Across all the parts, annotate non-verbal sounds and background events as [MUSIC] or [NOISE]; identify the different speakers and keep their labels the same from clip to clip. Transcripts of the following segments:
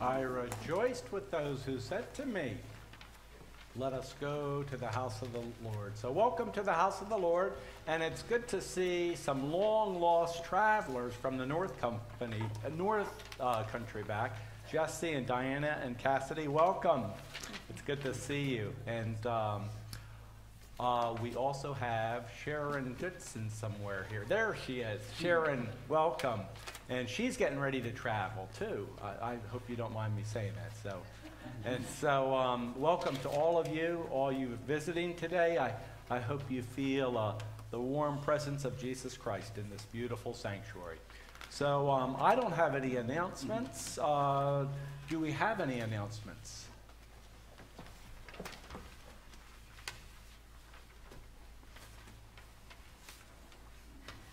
Speaker 1: I rejoiced with those who said to me, Let us go to the house of the Lord. So, welcome to the house of the Lord, and it's good to see some long lost travelers from the North Company, uh, North uh, Country back. Jesse and Diana and Cassidy, welcome. It's good to see you. And um, uh, we also have Sharon Goodson somewhere here. There she is. Sharon, welcome. And she's getting ready to travel too. I, I hope you don't mind me saying that. So, and so um, welcome to all of you, all you visiting today. I, I hope you feel uh, the warm presence of Jesus Christ in this beautiful sanctuary. So um, I don't have any announcements. Uh, do we have any announcements?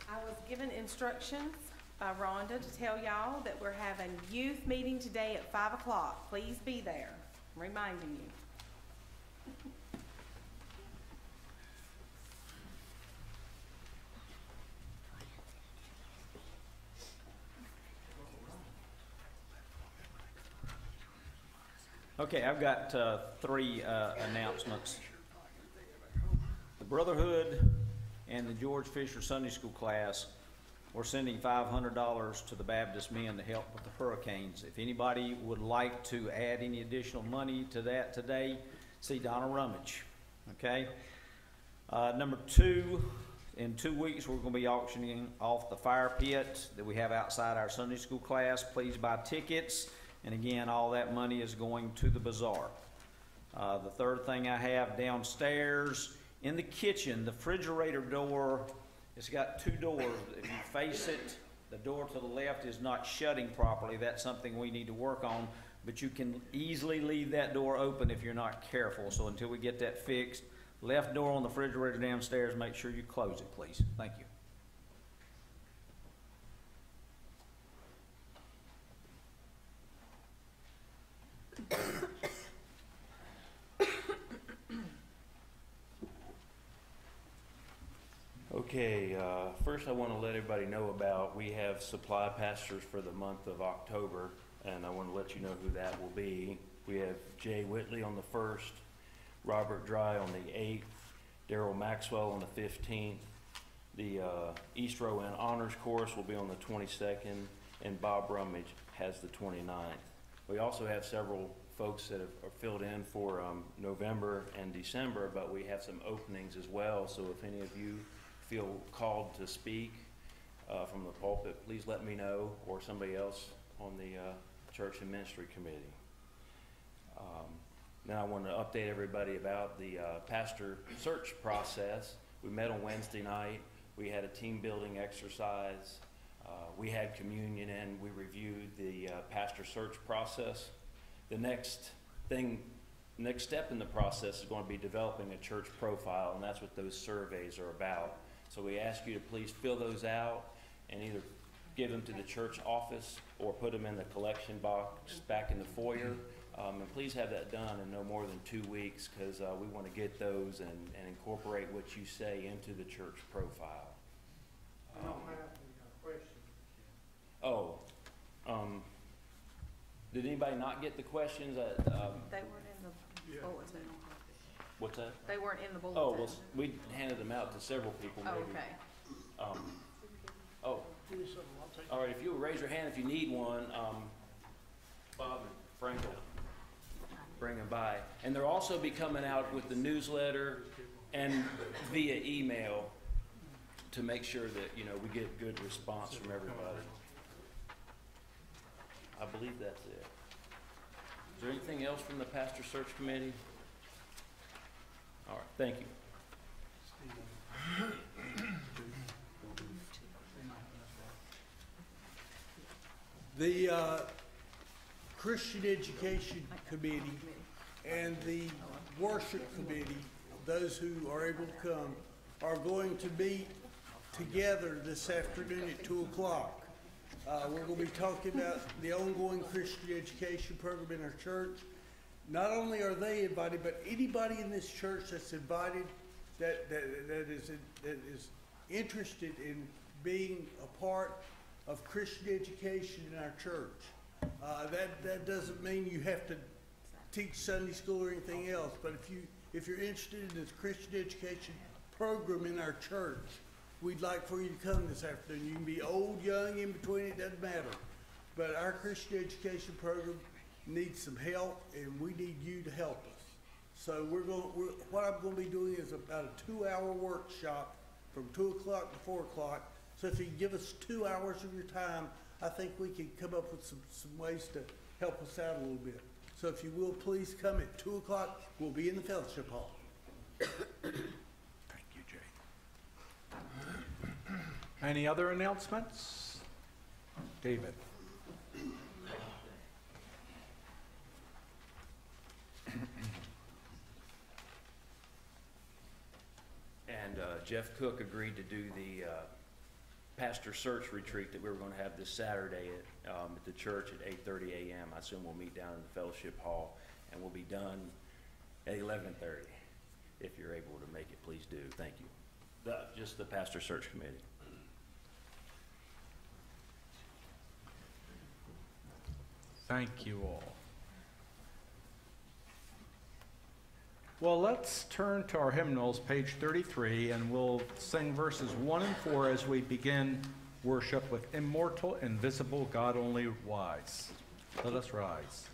Speaker 2: I was given instructions by Rhonda to tell y'all that we're having youth meeting today at five o'clock. Please be there, I'm reminding you.
Speaker 3: Okay, I've got uh, three uh, announcements. The Brotherhood and the George Fisher Sunday School class, we're sending $500 to the Baptist men to help with the hurricanes. If anybody would like to add any additional money to that today, see Donna Rummage, okay? Uh, Number two, in two weeks, we're going to be auctioning off the fire pit that we have outside our Sunday school class. Please buy tickets. And again, all that money is going to the bazaar. Uh, the third thing I have downstairs, in the kitchen, the refrigerator door, it's got two doors. If you face it, the door to the left is not shutting properly. That's something we need to work on. But you can easily leave that door open if you're not careful. So until we get that fixed, left door on the refrigerator downstairs, make sure you close it, please. Thank you. [COUGHS] [COUGHS]
Speaker 4: Okay, uh, first I want to let everybody know about, we have supply pastors for the month of October, and I want to let you know who that will be. We have Jay Whitley on the first, Robert Dry on the eighth, Daryl Maxwell on the fifteenth. The uh, East Rowan Honors Course will be on the twenty-second, and Bob Rummage has the 29th. We also have several folks that have are filled in for um, November and December, but we have some openings as well, so if any of you feel called to speak uh, from the pulpit, please let me know, or somebody else on the uh, church and ministry committee. Um, Now, I want to update everybody about the uh, pastor search process. We met on Wednesday night. We had a team-building exercise. Uh, We had communion, and we reviewed the uh, pastor search process. The next thing next step in the process is going to be developing a church profile, and that's what those surveys are about. So we ask you to please fill those out and either give them to the church office or put them in the collection box back in the foyer. Um, and please have that done in no more than two weeks, because, uh, we want to get those and, and incorporate what you say into the church profile. Um, Oh, um, did anybody not get the questions? Uh, um,
Speaker 2: They weren't in the bulletin.
Speaker 4: What's that?
Speaker 2: They weren't in the bulletin.
Speaker 4: Oh, well, s- we handed them out to several people
Speaker 2: Oh,
Speaker 4: maybe.
Speaker 2: okay.
Speaker 4: Um, oh, all right, if you would raise your hand if you need one, um, Bob and Frank will bring them by. And they'll also be coming out with the newsletter and via email to make sure that, you know, we get good response from everybody. I believe that's it. Is there anything else from the pastor search committee? All right, thank you.
Speaker 5: The uh, Christian Education Committee and the Worship Committee, those who are able to come, are going to meet together this afternoon at two o'clock. Uh, We're going to be talking about the ongoing Christian education program in our church. Not only are they invited, but anybody in this church that's invited, that, that, that is, that is interested in being a part of Christian education in our church. Uh, that, that doesn't mean you have to teach Sunday school or anything else, but if you, if you're interested in this Christian education program in our church, we'd like for you to come this afternoon. You can be old, young, in between, it doesn't matter. But our Christian education program needs some help, and we need you to help us. So we're going, we're, what I'm gonna be doing is about a two-hour workshop from two o'clock to four o'clock. So if you give us two hours of your time, I think we can come up with some, some ways to help us out a little bit. So if you will, please come at two o'clock. We'll be in the fellowship hall.
Speaker 1: Thank you, Jay. Any other announcements? David?
Speaker 4: And uh, Jeff Cook agreed to do the uh, pastor search retreat that we were going to have this Saturday at, um, at the church at eight thirty AM. I assume we'll meet down in the fellowship hall, and we'll be done at eleven thirty. If you're able to make it, please do. Thank you. The, just the pastor search committee.
Speaker 1: Thank you all. Well, let's turn to our hymnals, page 33, and we'll sing verses 1 and 4 as we begin worship with Immortal, Invisible, God Only Wise. Let us rise.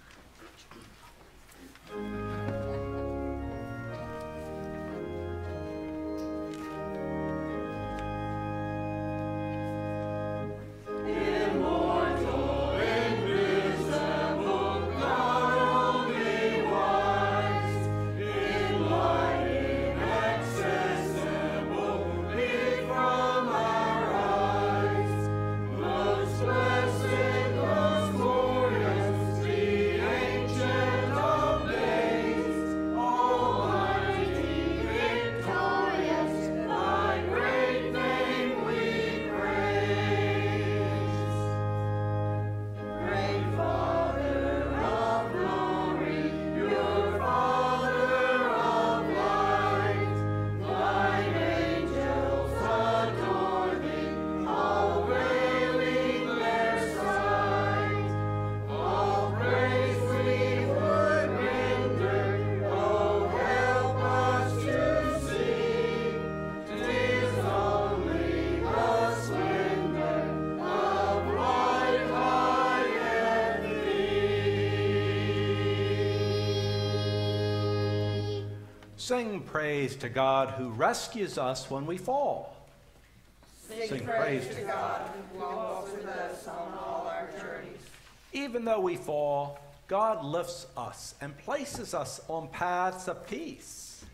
Speaker 1: Sing praise to God who rescues us when we fall. Sing praise to God who walks with us on all our journeys. Even though we fall, God lifts us and places us on paths of peace.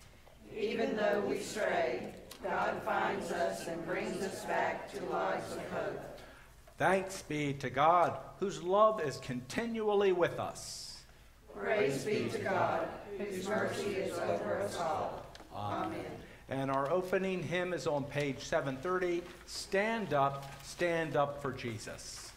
Speaker 6: Even though we stray, God finds us and brings us back to lives of hope.
Speaker 1: Thanks be to God whose love is continually with us.
Speaker 6: Praise be to God, whose mercy is over us all. Amen.
Speaker 1: And our opening hymn is on page 730 Stand Up, Stand Up for Jesus.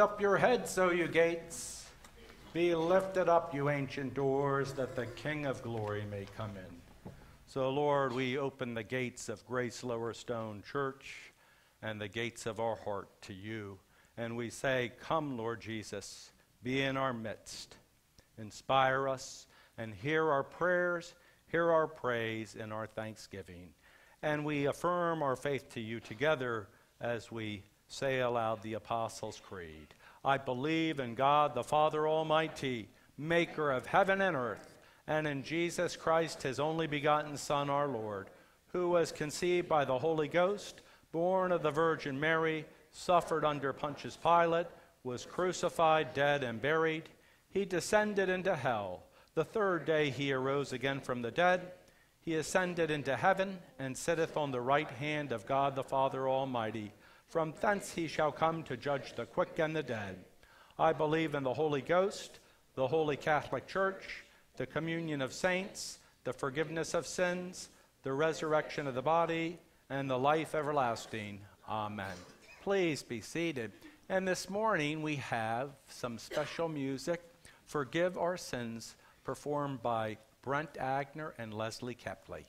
Speaker 1: Up your heads, O you gates. Be lifted up, you ancient doors, that the King of glory may come in. So, Lord, we open the gates of Grace Lower Stone Church and the gates of our heart to you. And we say, Come, Lord Jesus, be in our midst. Inspire us and hear our prayers, hear our praise and our thanksgiving. And we affirm our faith to you together as we say aloud the Apostles' Creed. I believe in God the Father Almighty, maker of heaven and earth, and in Jesus Christ, his only begotten Son, our Lord, who was conceived by the Holy Ghost, born of the Virgin Mary, suffered under Pontius Pilate, was crucified, dead, and buried. He descended into hell. The third day he arose again from the dead. He ascended into heaven and sitteth on the right hand of God the Father Almighty. From thence he shall come to judge the quick and the dead. I believe in the Holy Ghost, the Holy Catholic Church, the communion of saints, the forgiveness of sins, the resurrection of the body, and the life everlasting. Amen. Please be seated. And this morning we have some special music, Forgive Our Sins, performed by Brent Agner and Leslie Kepley.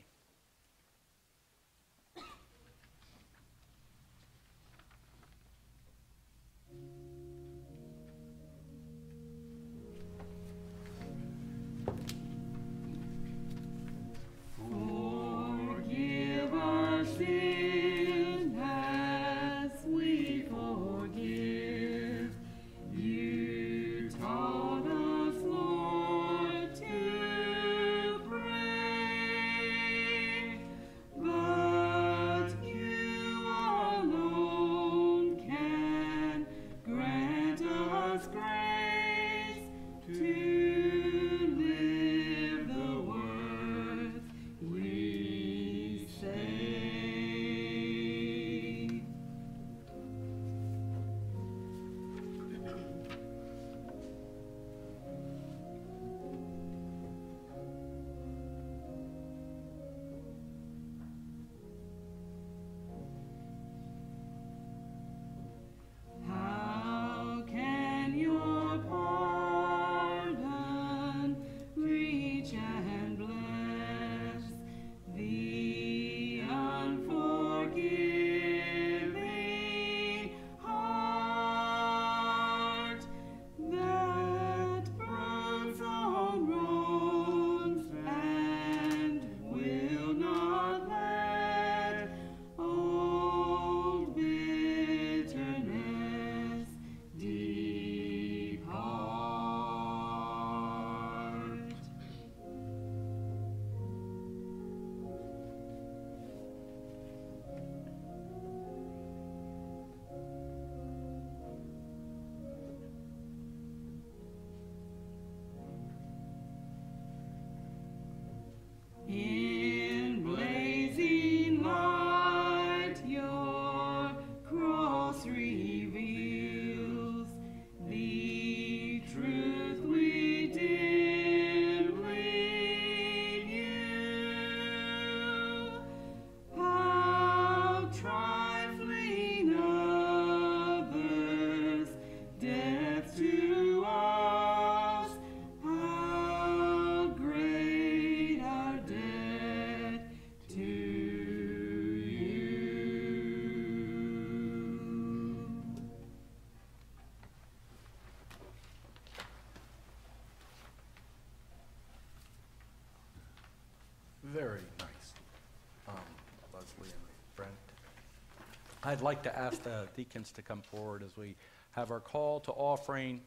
Speaker 1: I'd like to ask the deacons to come forward as we have our call to offering.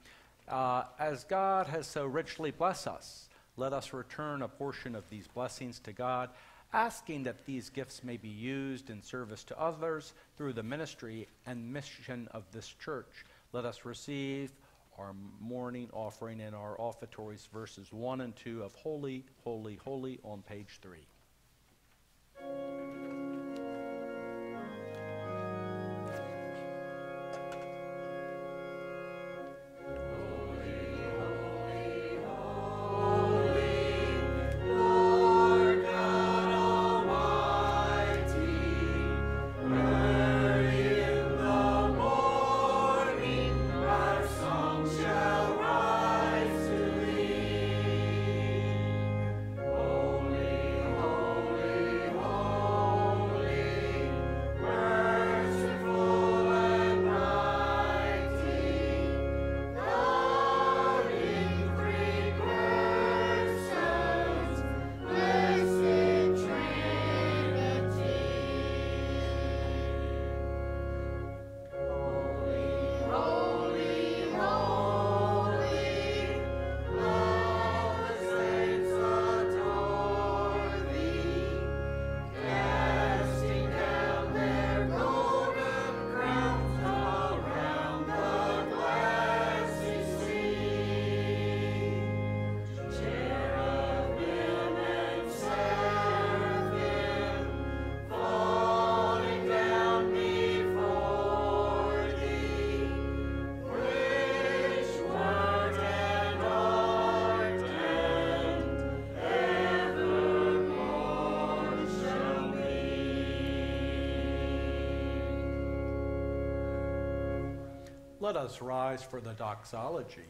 Speaker 1: Uh, As God has so richly blessed us, let us return a portion of these blessings to God, asking that these gifts may be used in service to others through the ministry and mission of this church. Let us receive our morning offering in our offertories, verses 1 and 2 of Holy, Holy, Holy on page 3. Let us rise for the doxology.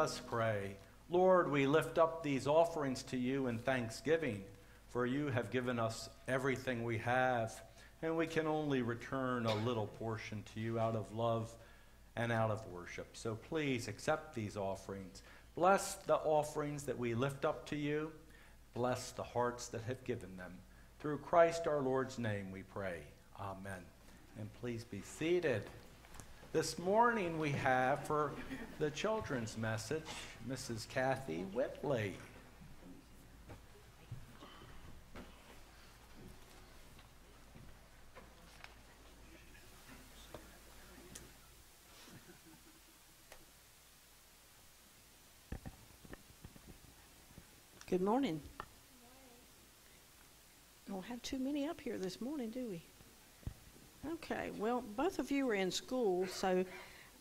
Speaker 1: Us pray. Lord, we lift up these offerings to you in thanksgiving, for you have given us everything we have, and we can only return a little portion to you out of love and out of worship. So please accept these offerings. Bless the offerings that we lift up to you. Bless the hearts that have given them. Through Christ our Lord's name we pray. Amen. And please be seated. This morning we have for the children's message Mrs. Kathy Whitley.
Speaker 7: Good morning. Don't have too many up here this morning, do we? Okay, well, both of you are in school, so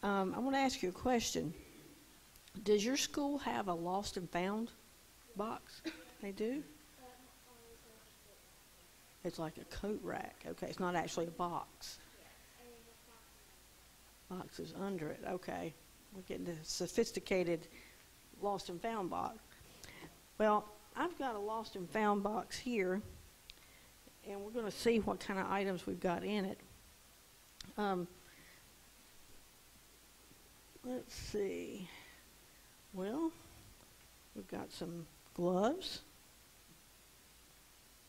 Speaker 7: um, I want to ask you a question. Does your school have a lost and found box? They do? It's like a coat rack. Okay, it's not actually a box. Box is under it. Okay, we're getting the sophisticated lost and found box. Well, I've got a lost and found box here, and we're going to see what kind of items we've got in it. Um, let's see. Well, we've got some gloves.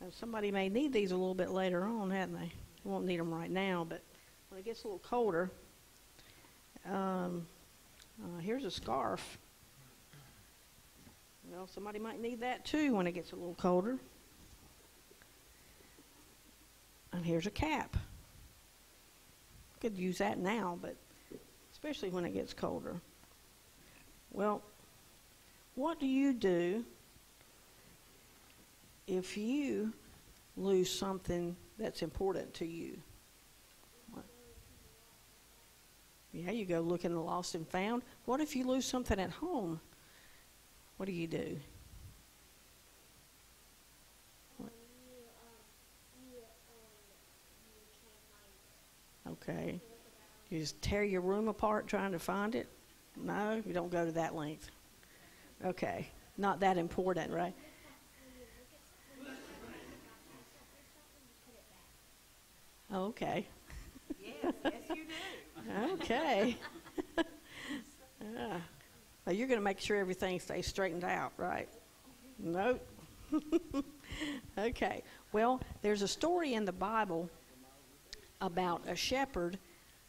Speaker 7: Now, somebody may need these a little bit later on, hadn't they? We won't need them right now, but when it gets a little colder, um, uh, here's a scarf. Well, somebody might need that too when it gets a little colder. And here's a cap. Could use that now, but especially when it gets colder. Well, what do you do if you lose something that's important to you? Yeah, you go look in the lost and found. What if you lose something at home? What do you do? Okay. You just tear your room apart trying to find it? No, you don't go to that length. Okay. Not that important, right? Okay.
Speaker 2: Yes, you do.
Speaker 7: Okay. yeah. Well, you're going to make sure everything stays straightened out, right? Nope. [LAUGHS] okay. Well, there's a story in the Bible about a shepherd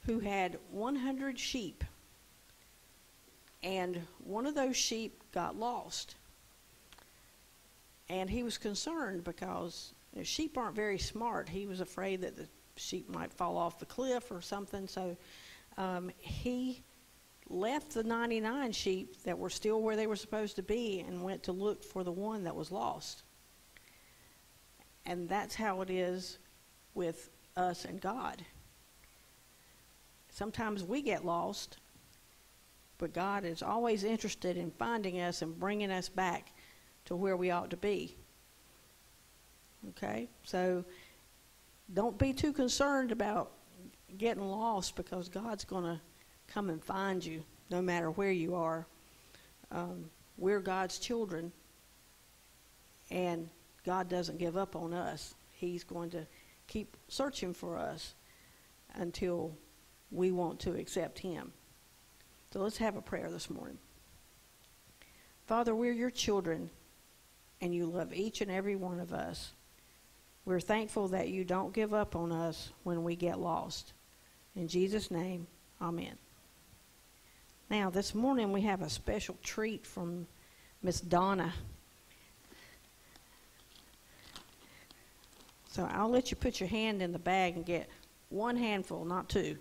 Speaker 7: who had 100 sheep. And one of those sheep got lost. And he was concerned because you know, sheep aren't very smart. He was afraid that the sheep might fall off the cliff or something. So um, he left the 99 sheep that were still where they were supposed to be and went to look for the one that was lost. And that's how it is with us and God. Sometimes we get lost, but God is always interested in finding us and bringing us back to where we ought to be. Okay? So don't be too concerned about getting lost because God's going to come and find you no matter where you are. Um, we're God's children, and God doesn't give up on us. He's going to keep searching for us until we want to accept Him. So let's have a prayer this morning. Father, we're your children, and you love each and every one of us. We're thankful that you don't give up on us when we get lost. In Jesus' name, amen. Now, this morning we have a special treat from Miss Donna. So I'll let you put your hand in the bag and get one handful, not two.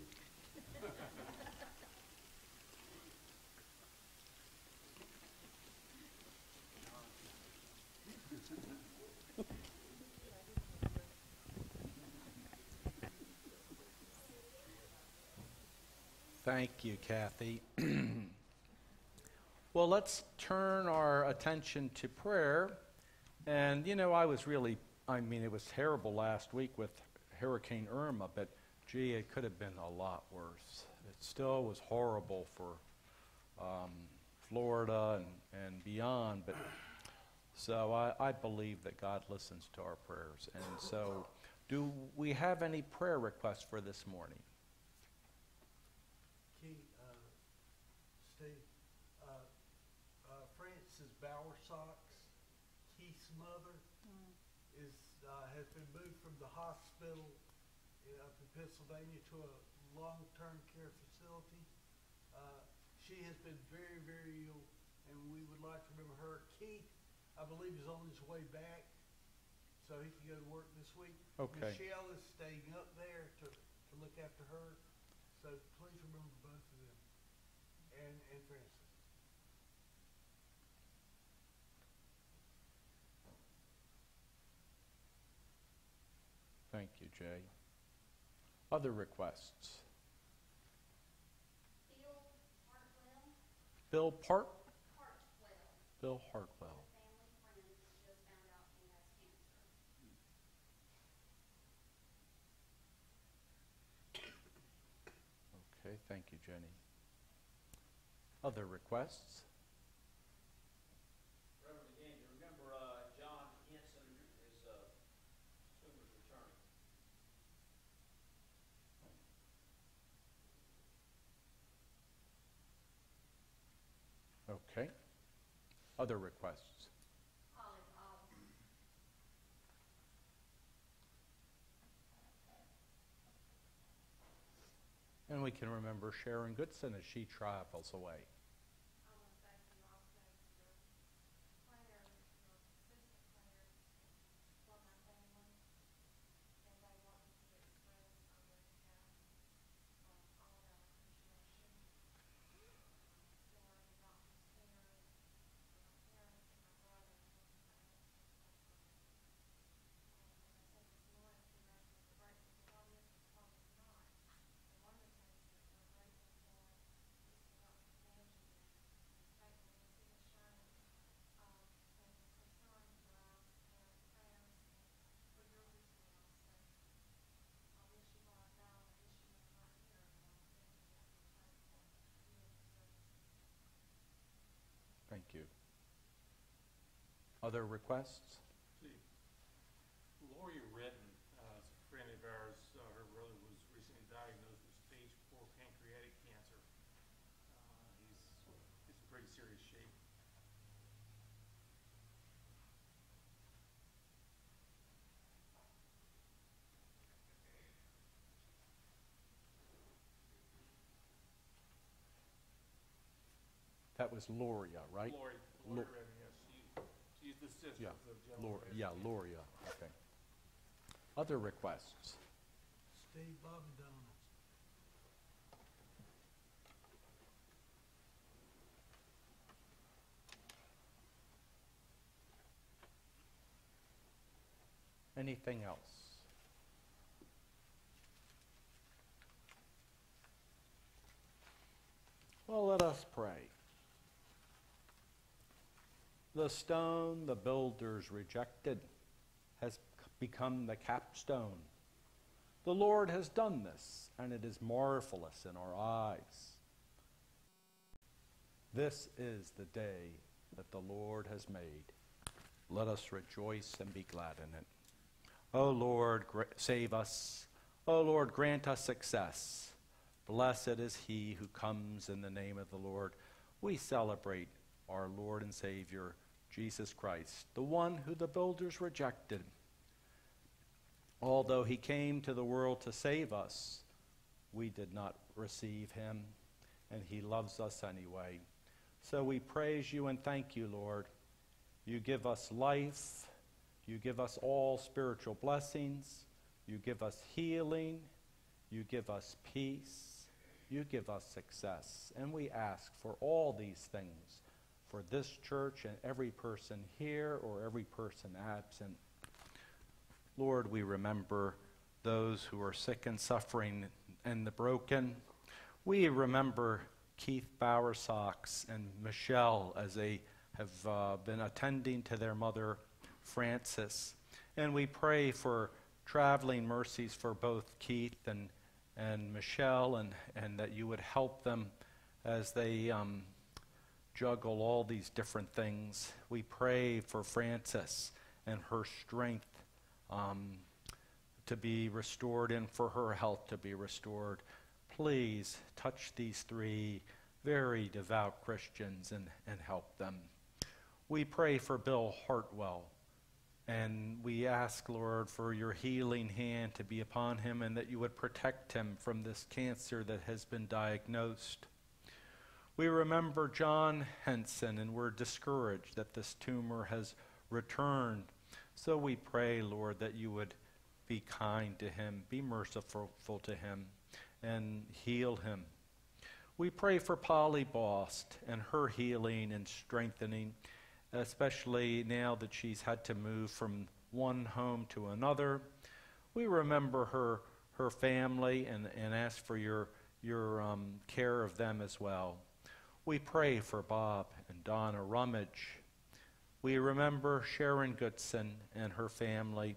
Speaker 1: Thank you, Kathy. [CLEARS THROAT] well, let's turn our attention to prayer. And, you know, I was really, I mean, it was terrible last week with Hurricane Irma, but gee, it could have been a lot worse. It still was horrible for um, Florida and, and beyond, but so I, I believe that God listens to our prayers. And so, do we have any prayer requests for this morning?
Speaker 5: Key, uh, Steve, uh, uh, Frances Bowersox, Keith's mother, is, uh, has been moved from the hospital in- up in Pennsylvania to a long-term care facility. Uh, she has been very, very ill, and we would like to remember her. Keith, I believe, is on his way back, so he can go to work this week.
Speaker 1: Okay.
Speaker 5: Michelle is staying up there to, to look after her, so please remember both of them, and, and Frances.
Speaker 1: Thank you, Jay. Other requests?
Speaker 8: Bill Hartwell,
Speaker 1: Bill Part,
Speaker 8: Hartwell,
Speaker 1: Bill Hartwell.
Speaker 8: family friend, just found out he has cancer.
Speaker 1: Okay, thank you, Jenny. Other requests?
Speaker 3: Reverend, again, you remember, uh, John Henson is, uh, tumor's returning.
Speaker 1: Okay. Other requests? And we can remember Sharon Goodson as she travels away.
Speaker 8: I want to thank you also for your prayers, your consistent prayers for my family. And I want you to express on their behalf, um, all of our appreciation for the doctor's care, for my parents and my brother and his family. And as I said this morning, if you ask me to break the one this is probably not. And one of the things that we're grateful for is the work of Benjamin and faithfulness he has shown, um, and his concern for us and prayers and for your wisdom also. I wish you were now, I wish you were right here, and I'm thinking that we're thankful for you and your service.
Speaker 1: Thank you. Other requests?
Speaker 9: Lori Redden, uh, is a friend of ours, uh, her brother was recently diagnosed with stage four pancreatic cancer. Uh, he's, he's in pretty serious shape.
Speaker 1: That was Loria, right?
Speaker 9: Lori,
Speaker 1: Lo-
Speaker 9: Lori Redden, yes, she, she's the sister
Speaker 1: Yeah,
Speaker 9: of the gentleman.
Speaker 1: Yeah,
Speaker 9: has.
Speaker 1: Loria, okay. Other requests?
Speaker 5: Steve, Bob, and Donna.
Speaker 1: Anything else? Well, let us pray. The stone the builders rejected has become the capstone. The Lord has done this, and it is marvelous in our eyes. This is the day that the Lord has made. Let us rejoice and be glad in it. O Lord, save us. O Lord, grant us success. Blessed is he who comes in the name of the Lord. We celebrate our Lord and Savior, Jesus Christ, the one who the builders rejected. Although he came to the world to save us, we did not receive him. and He loves us anyway. So we praise you and thank you, Lord. You give us life, you give us all spiritual blessings, you give us healing, you give us peace, you give us success. And we ask for all these things for this church and every person here or every person absent. Lord, we remember those who are sick and suffering and the broken. We remember Keith Bowersox and Michelle as they have uh, been attending to their mother, Frances. And we pray for traveling mercies for both Keith and, and Michelle, and, and that you would help them as they um, juggle all these different things. We pray for Frances and her strength um, to be restored and for her health to be restored. Please touch these three very devout Christians and, and help them. We pray for Bill Hartwell. And we ask, Lord, for your healing hand to be upon him and that you would protect him from this cancer that has been diagnosed. We remember John Henson and we're discouraged that this tumor has returned. So we pray, Lord, that you would be kind to him, be merciful to him, and heal him. We pray for Polly Bost and her healing and strengthening, especially now that she's had to move from one home to another. We remember her, her family and, and ask for your, your um, care of them as well. We pray for Bob and Donna Rummage. We remember Sharon Goodson and her family,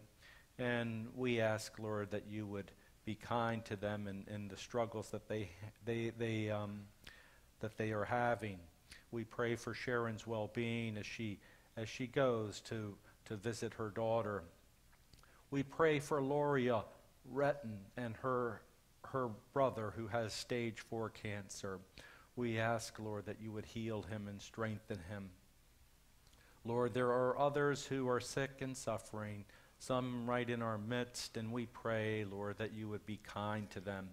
Speaker 1: and we ask, Lord, that you would be kind to them in, in the struggles that they, they, they, um, that they are having. We pray for Sharon's well-being as she, as she goes to, to visit her daughter. We pray for Loria Retton and her, her brother who has stage four cancer. We ask, Lord, that you would heal him and strengthen him. Lord, there are others who are sick and suffering, some right in our midst, and we pray, Lord, that you would be kind to them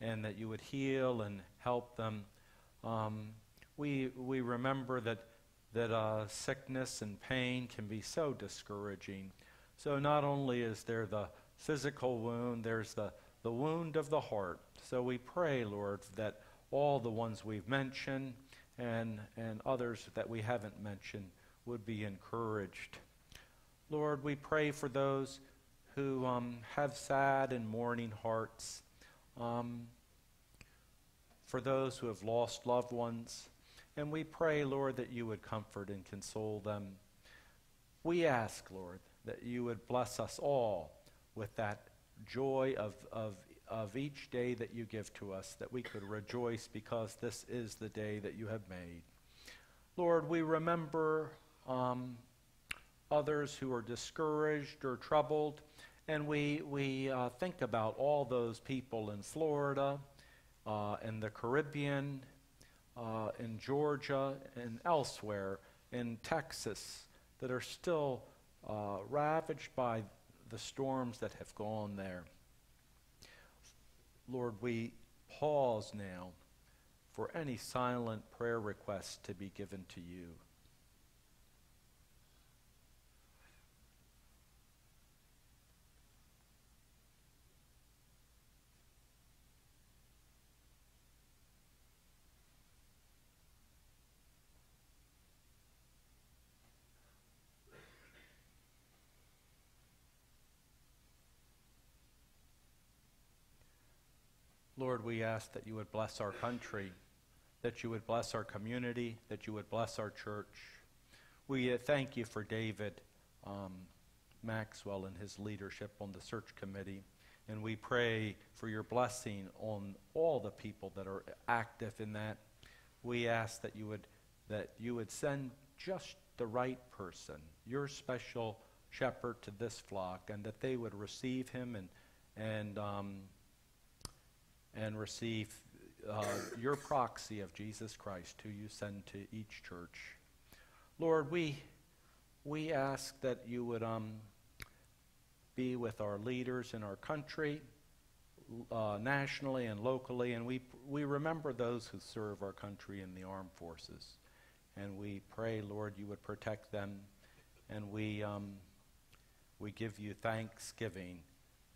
Speaker 1: and that you would heal and help them. Um, we, we remember that, that uh, sickness and pain can be so discouraging. So not only is there the physical wound, there's the, the wound of the heart. So we pray, Lord, that all the ones we've mentioned and, and others that we haven't mentioned would be encouraged. Lord, we pray for those who um, have sad and mourning hearts, um, for those who have lost loved ones, and we pray, Lord, that you would comfort and console them. We ask, Lord, that you would bless us all with that joy of, of of each day that you give to us, that we could rejoice because this is the day that you have made. Lord, we remember um, others who are discouraged or troubled, and we, we uh, think about all those people in Florida, uh, in the Caribbean, uh, in Georgia, and elsewhere, in Texas, that are still uh, ravaged by the storms that have gone there. Lord, we pause now for any silent prayer requests to be given to you. Lord, we ask that you would bless our country, that you would bless our community, that you would bless our church. We uh, thank you for David um, Maxwell and his leadership on the search committee. And we pray for your blessing on all the people that are active in that. We ask that you would, that you would send just the right person, your special shepherd to this flock, and that they would receive him and, and um, and receive uh, your proxy of Jesus Christ, who you send to each church. Lord, we, we ask that you would um, be with our leaders in our country. uh, nationally and locally, and we, we remember those who serve our country in the armed forces. And we pray, Lord, you would protect them. And we, um, we give you thanksgiving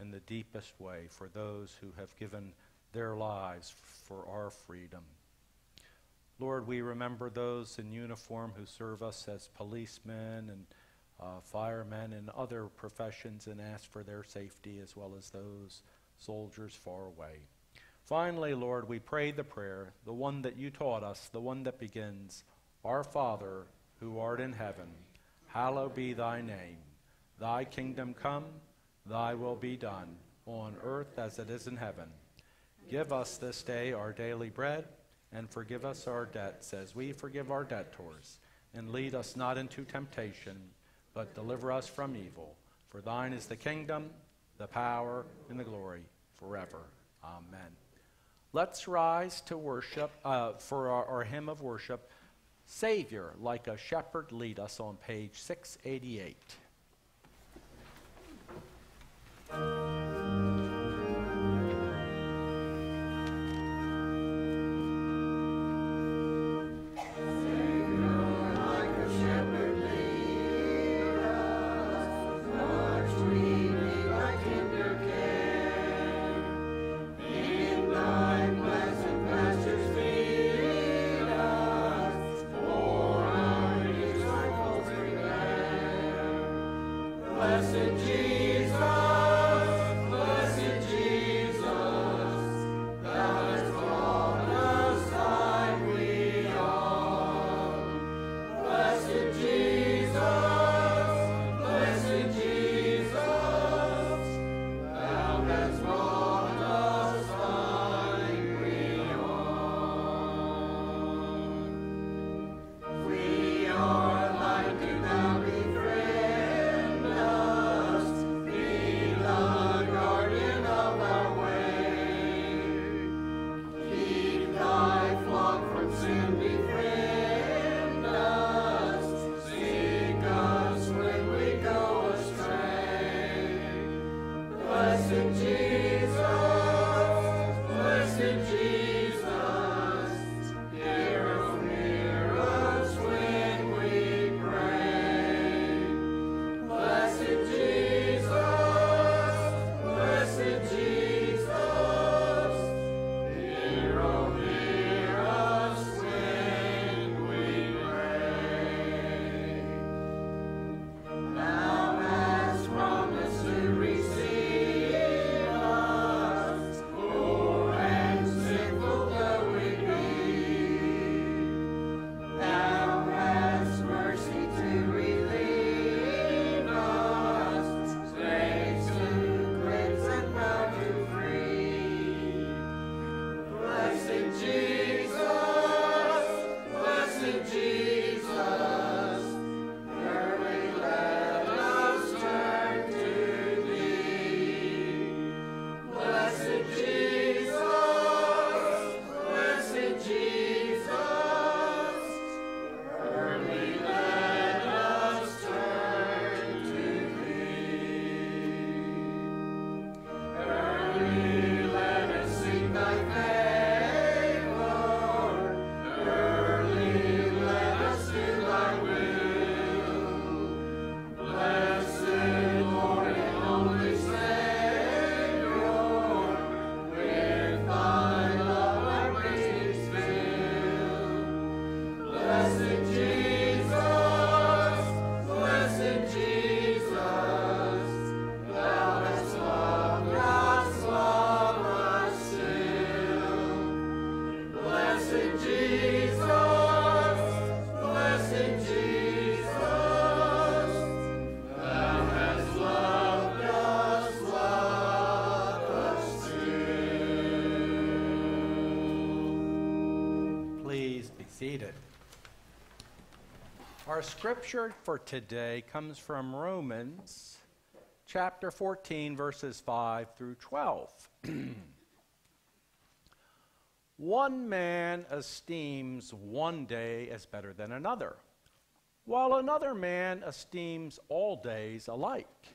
Speaker 1: in the deepest way for those who have given their lives for our freedom. Lord, we remember those in uniform who serve us as policemen and uh, firemen and other professions and ask for their safety as well as those soldiers far away. Finally, Lord, we pray the prayer, the one that you taught us, the one that begins, Our Father, who art in heaven, hallowed be thy name. Thy kingdom come, thy will be done, on earth as it is in heaven. Give us this day our daily bread, and forgive us our debts as we forgive our debtors. And lead us not into temptation, but deliver us from evil. For thine is the kingdom, the power, and the glory forever. Amen. Let's rise to worship uh, for our, our hymn of worship, Savior, like a shepherd, lead us on page 688. Our scripture for today comes from Romans chapter 14, verses 5 through 12. [CLEARS THROAT] one man esteems one day as better than another, while another man esteems all days alike.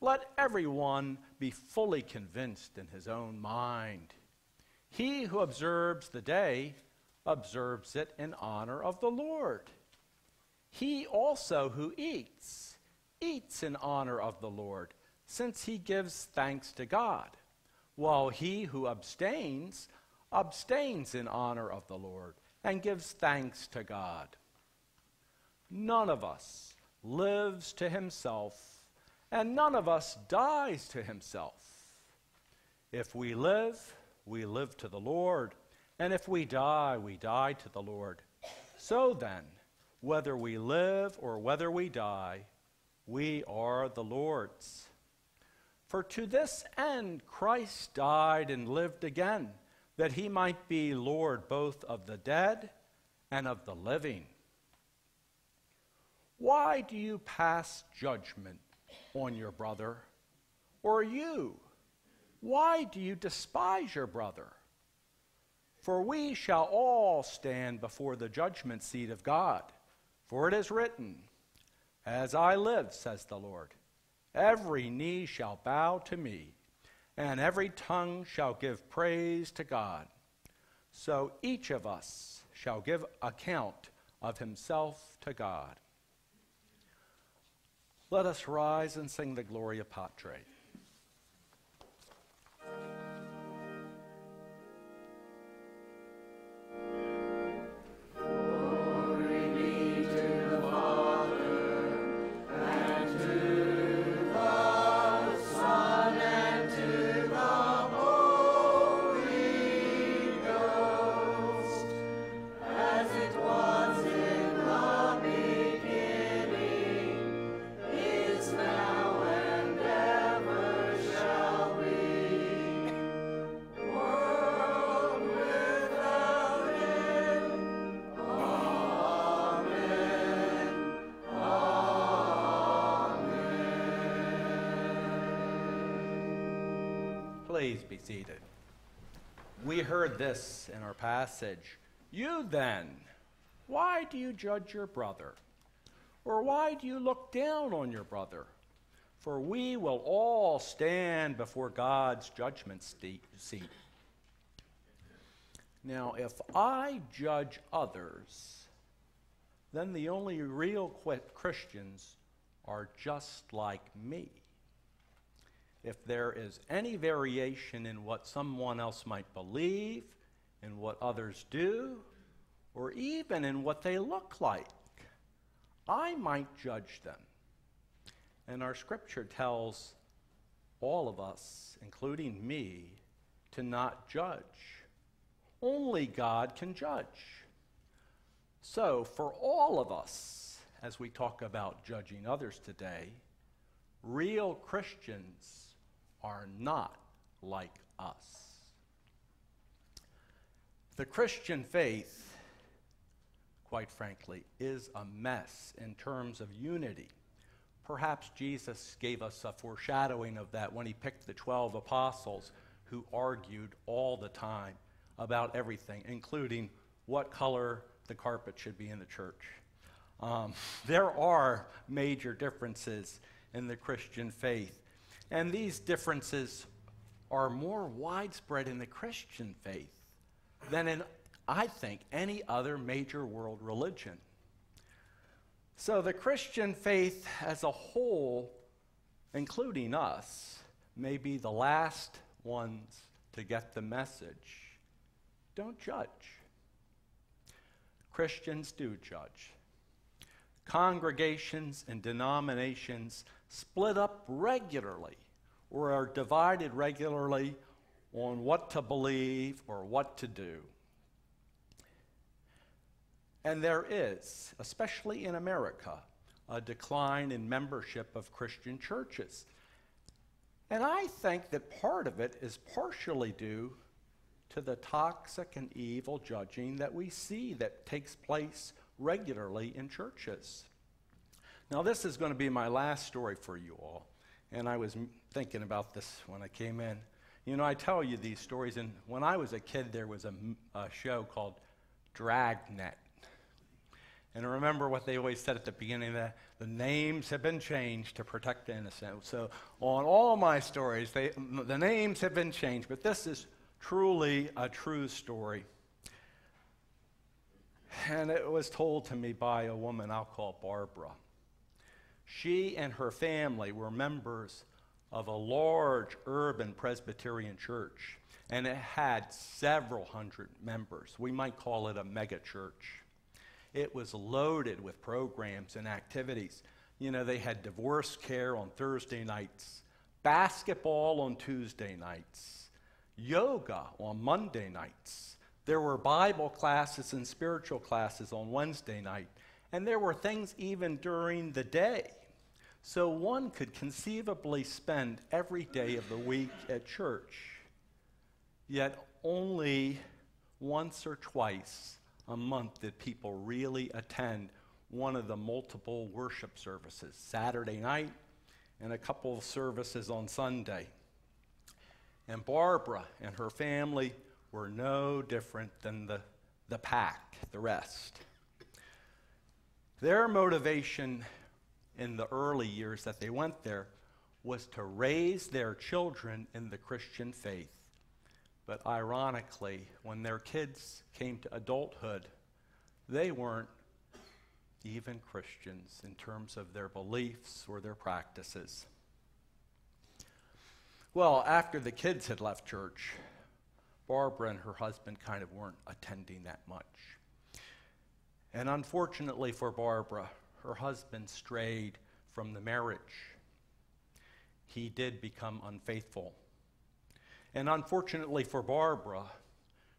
Speaker 1: Let everyone be fully convinced in his own mind. He who observes the day observes it in honor of the Lord. He also who eats, eats in honor of the Lord, since he gives thanks to God, while he who abstains, abstains in honor of the Lord, and gives thanks to God. None of us lives to himself, and none of us dies to himself. If we live, we live to the Lord, and if we die, we die to the Lord. So then, whether we live or whether we die, we are the Lord's. For to this end Christ died and lived again, that he might be Lord both of the dead and of the living. Why do you pass judgment on your brother? Or you? Why do you despise your brother? For we shall all stand before the judgment seat of God. For it is written, As I live, says the Lord, every knee shall bow to me, and every tongue shall give praise to God. So each of us shall give account of himself to God. Let us rise and sing the Gloria Patri. This in our passage. You then, why do you judge your brother? Or why do you look down on your brother? For we will all stand before God's judgment seat. Now, if I judge others, then the only real Christians are just like me if there is any variation in what someone else might believe, in what others do, or even in what they look like, I might judge them. And our scripture tells all of us, including me, to not judge. Only God can judge. So, for all of us, as we talk about judging others today, real Christians are not like us. The Christian faith, quite frankly, is a mess in terms of unity. Perhaps Jesus gave us a foreshadowing of that when he picked the 12 apostles who argued all the time about everything, including what color the carpet should be in the church. Um, [LAUGHS] there are major differences in the Christian faith. And these differences are more widespread in the Christian faith than in, I think, any other major world religion. So the Christian faith as a whole, including us, may be the last ones to get the message. Don't judge. Christians do judge. Congregations and denominations split up regularly are divided regularly on what to believe or what to do. And there is, especially in America, a decline in membership of Christian churches. And I think that part of it is partially due to the toxic and evil judging that we see that takes place regularly in churches. Now, this is going to be my last story for you all. And I was thinking about this when I came in. You know, I tell you these stories, and when I was a kid, there was a show called Dragnet. And remember what they always said at the beginning of that the names have been changed to protect the innocent. So on all my stories, they, the names have been changed, but this is truly a true story. And it was told to me by a woman I'll call Barbara. She and her family were members of a large urban Presbyterian church, and it had several hundred members. We might call it a mega church. It was loaded with programs and activities. You know, they had divorce care on Thursday nights, basketball on Tuesday nights, yoga on Monday nights. There were Bible classes and spiritual classes on Wednesday night, and there were things even during the day. So one could conceivably spend every day of the week at church, yet only once or twice a month did people really attend one of the multiple worship services Saturday night and a couple of services on Sunday. And Barbara and her family were no different than the, the pack, the rest. Their motivation in the early years that they went there was to raise their children in the Christian faith. But ironically, when their kids came to adulthood, they weren't even Christians in terms of their beliefs or their practices. Well, after the kids had left church, Barbara and her husband kind of weren't attending that much. And unfortunately for Barbara, her husband strayed from the marriage. He did become unfaithful. And unfortunately for Barbara,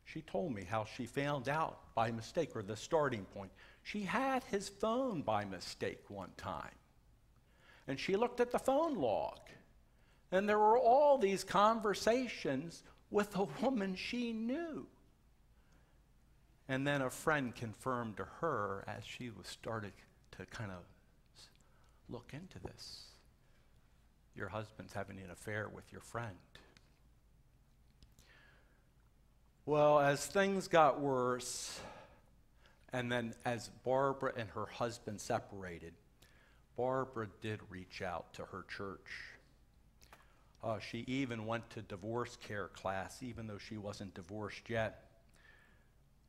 Speaker 1: she told me how she found out by mistake, or the starting point. She had his phone by mistake one time. And she looked at the phone log. And there were all these conversations with a woman she knew. And then a friend confirmed to her as she was started to kind of look into this. Your husband's having an affair with your friend. Well, as things got worse, and then as Barbara and her husband separated, Barbara did reach out to her church. Uh, she even went to divorce care class, even though she wasn't divorced yet.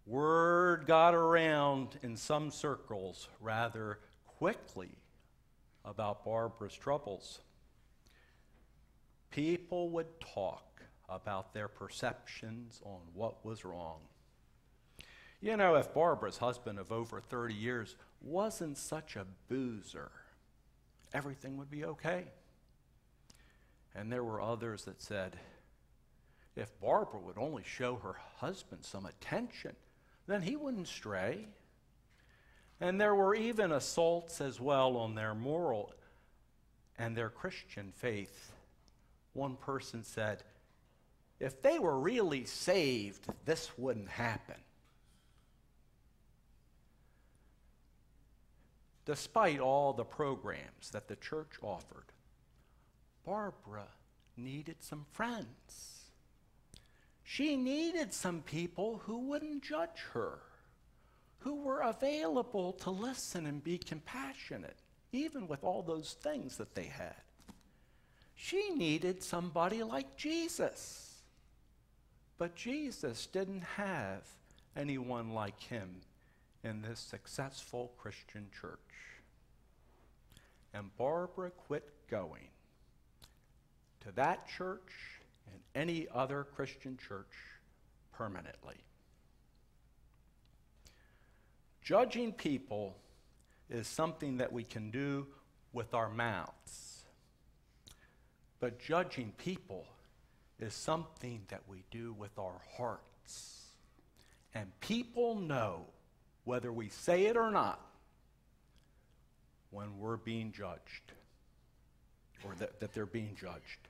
Speaker 1: Word got around in some circles rather quickly about Barbara's troubles. People would talk about their perceptions on what was wrong. You know, if Barbara's husband of over 30 years wasn't such a boozer, everything would be okay. And there were others that said, if Barbara would only show her husband some attention, then he wouldn't stray. And there were even assaults as well on their moral and their Christian faith. One person said, if they were really saved, this wouldn't happen. Despite all the programs that the church offered, Barbara needed some friends. She needed some people who wouldn't judge her, who were available to listen and be compassionate, even with all those things that they had. She needed somebody like Jesus. But Jesus didn't have anyone like him in this successful Christian church. And Barbara quit going to that church and any other Christian church permanently. Judging people is something that we can do with our mouths. But judging people is something that we do with our hearts. And people know, whether we say it or not, when we're being judged, or that, that they're being judged.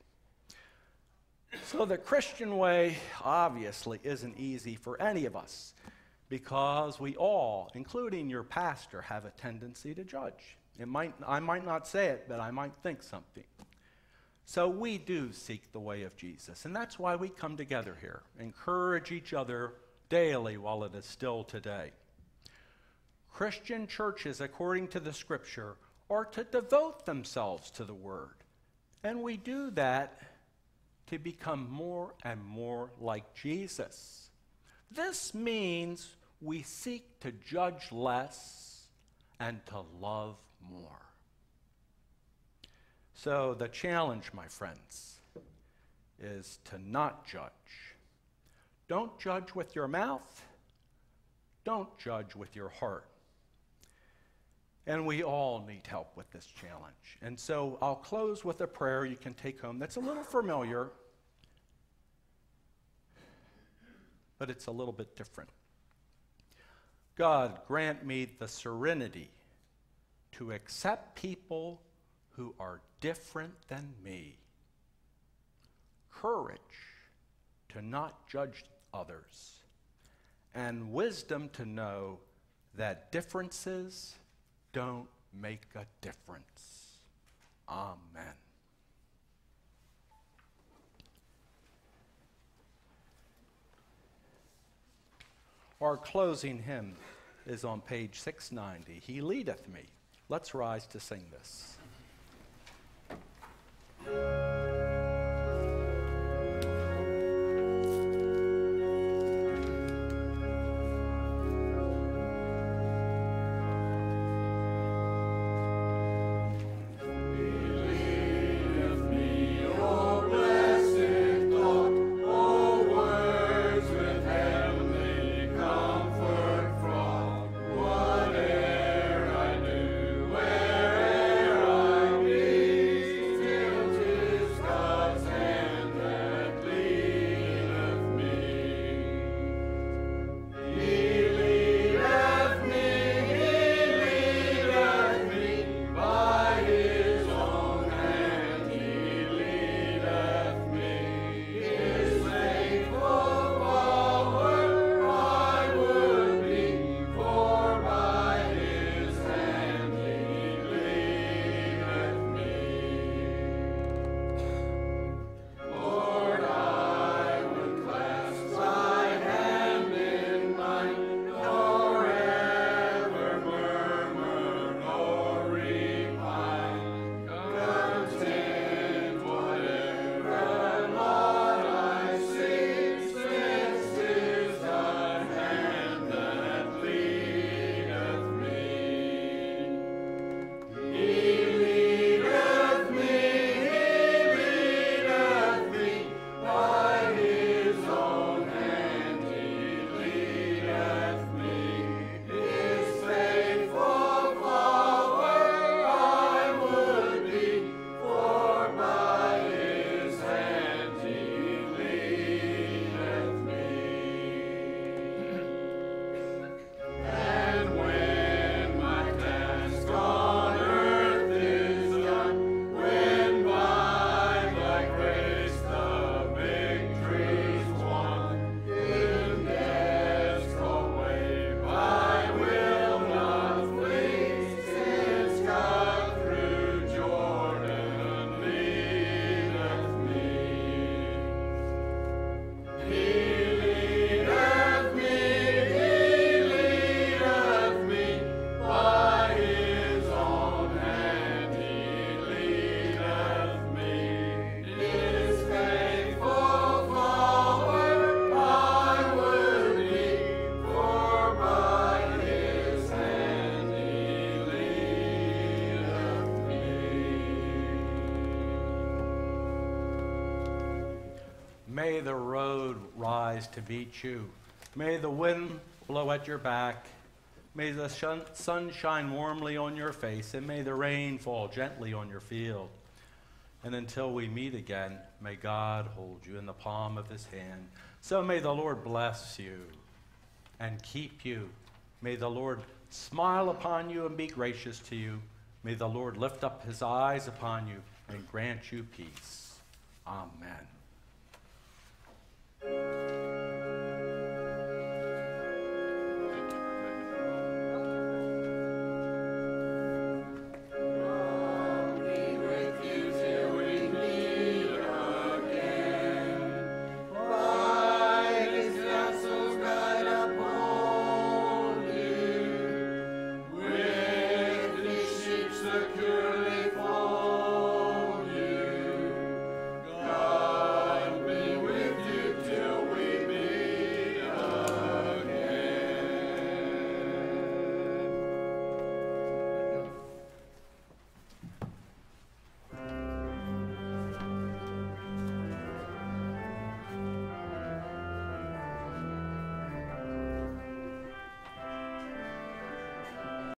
Speaker 1: So, the Christian way obviously isn't easy for any of us because we all, including your pastor, have a tendency to judge. It might, I might not say it, but I might think something. So we do seek the way of Jesus, and that's why we come together here, encourage each other daily while it is still today. Christian churches, according to the scripture, are to devote themselves to the word. And we do that to become more and more like Jesus. This means we seek to judge less and to love more. So, the challenge, my friends, is to not judge. Don't judge with your mouth, don't judge with your heart. And we all need help with this challenge. And so I'll close with a prayer you can take home that's a little familiar, but it's a little bit different. God, grant me the serenity to accept people who are different than me, courage to not judge others, and wisdom to know that differences don't make a difference. Amen. Our closing hymn is on page 690. He leadeth me. Let's rise to sing this. May the road rise to meet you. May the wind blow at your back. May the sun shine warmly on your face, and may the rain fall gently on your field. And until we meet again, may God hold you in the palm of his hand. So may the Lord bless you and keep you. May the Lord smile upon you and be gracious to you. May the Lord lift up his eyes upon you and grant you peace. Amen. Música